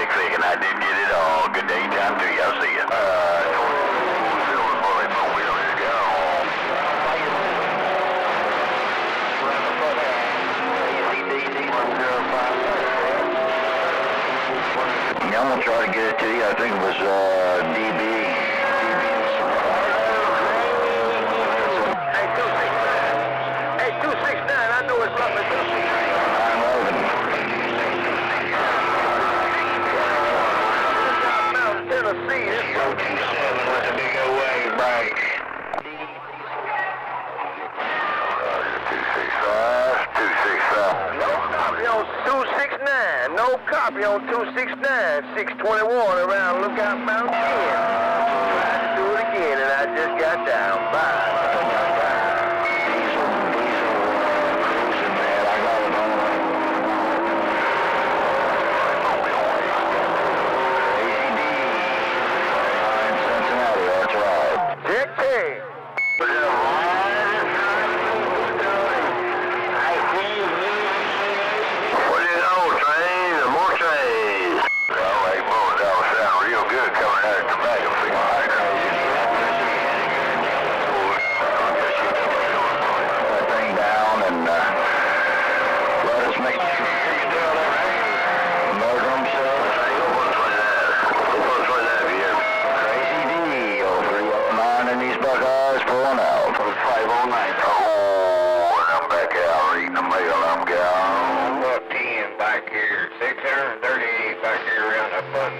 click, click, and I did get it all. Good day, time to y'all see ya. Uh, I'm gonna try to get it to you. I think it was uh, DB to see this. With the big old wave break. No copy on 269. No copy on 269. 621 around Lookout Mountain 10. Ei! meal I'm 10 back here, 638 back here around that button.